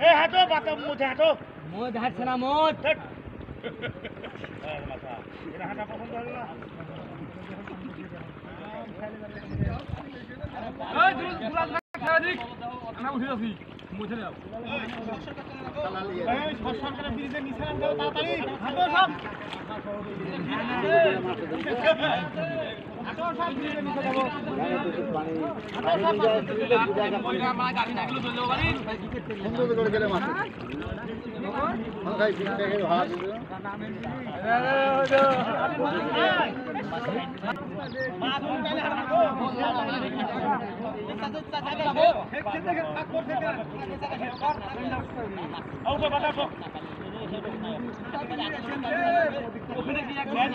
এ হাঁটো বাতা মুছে হাঁটো মদ হাঁটছে না মদ এ, মাথা। এটা হাঁটা পছন্দ হলো না? তাড়াতাড়ি। হাঁটো সব। হাঁটো সব ব্রিজের নিচে যাব। সুন্দর করে গেলে মাছ খাই দেখে ভাড়া দিবে উঠো, বাতা উঠো।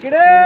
কিরে